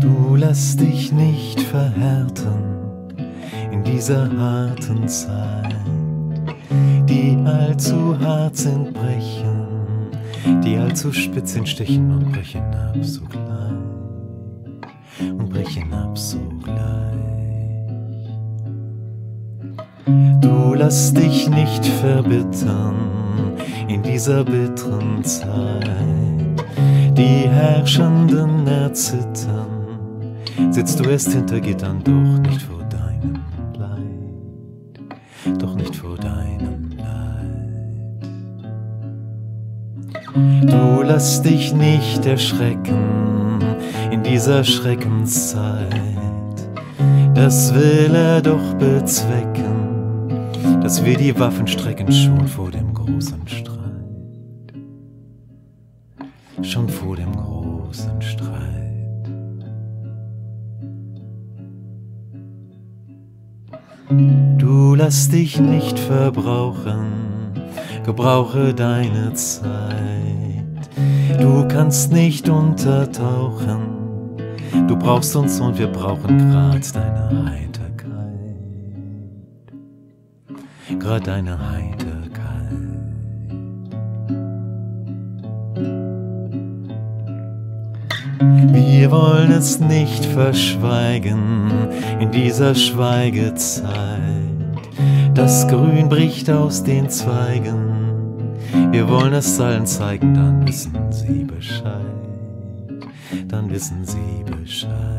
Du lass dich nicht verhärten in dieser harten Zeit, die allzu hart sind, brechen, die allzu spitz sind, stechen und brechen ab so gleich und brechen ab so gleich. Du lass dich nicht verbittern in dieser bitteren Zeit. Die Herrschenden erzittern, sitzt du erst hinter Gittern, doch nicht vor deinem Leid, doch nicht vor deinem Leid. Du lass dich nicht erschrecken in dieser Schreckenszeit, das will er doch bezwecken, dass wir die Waffen strecken schon vor dem großen Streit schon vor dem großen Streit. Du lass dich nicht verbrauchen, gebrauche deine Zeit. Du kannst nicht untertauchen, du brauchst uns und wir brauchen grad deine Heiterkeit. Grad deine Heiterkeit. Wir wollen es nicht verschweigen in dieser Schweigezeit. Das Grün bricht aus den Zweigen. Wir wollen es allen zeigen, dann wissen sie Bescheid. Dann wissen sie Bescheid.